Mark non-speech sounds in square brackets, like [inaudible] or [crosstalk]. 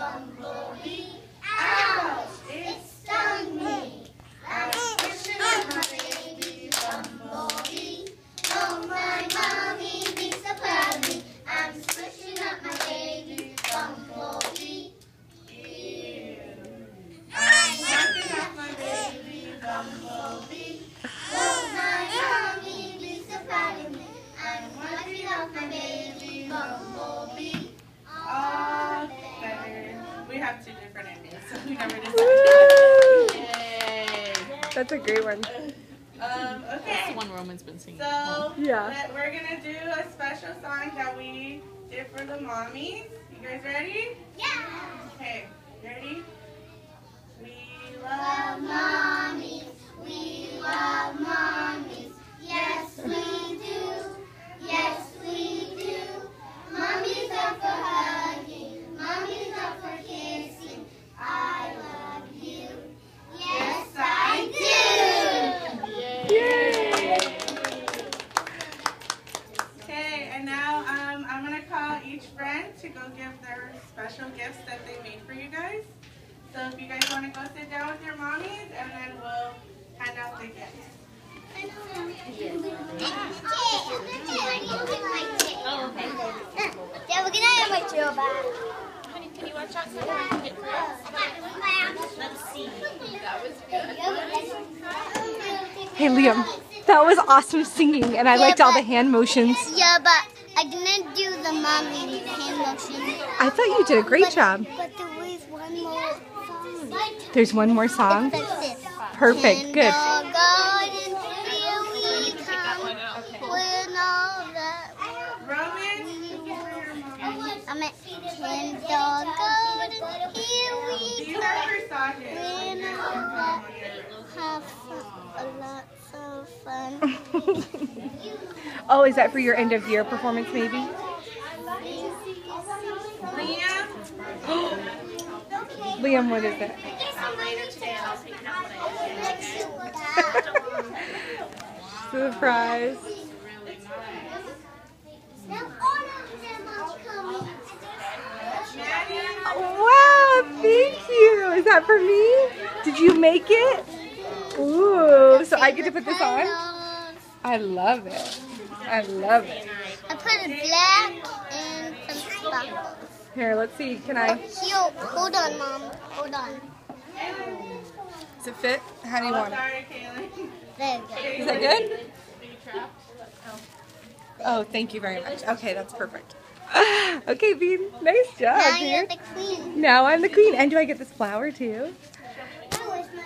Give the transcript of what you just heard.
bumblebee. Ouch! It stung me. I'm pushing up my baby bumblebee. Oh, my mommy be so proud of me. I'm pushing up my baby bumblebee. I'm knocking off my baby bumblebee. Oh, my mommy be so proud of me. I'm knocking off my baby bumblebee. All better. We have two different endings, so we never Woo! decided. Yay. That's a great one. Um, That's the one Roman's been singing. So Yeah. we're gonna do a special song that we did for the mommies. You guys ready? Yeah. Okay, each friend to go give their special gifts that they made for you guys. So if you guys want to go sit down with your mommies, and then we'll hand out the gifts. Yeah, we're gonna have my drill back. Can you watch out so can get Let's see. Hey Liam, that was awesome singing, and I Yeah, liked all the hand motions. Yeah, but I'm gonna do the mommy hand motion. I thought you did a great but, job. But there was one more song. There's one more song. It's like this. Perfect, In good. the garden here we come, fun. [laughs] oh, is that for your end of year performance, maybe? Liam, [gasps] Liam, what is it? [laughs] Surprise. Wow, thank you. Is that for me? Did you make it? Ooh, so I get to put this on? I love it. I love it. I put it black and some sparkles. Here, let's see. Can I? Here, hold on, mom. Hold on. Does it fit? How do you want it? sorry, Kaylin. There you go. Is that good? Oh, thank you very much. Okay, that's perfect. [laughs] Okay, Bean. Nice job, Now you're the queen. Now I'm the queen. And do I get this flower too?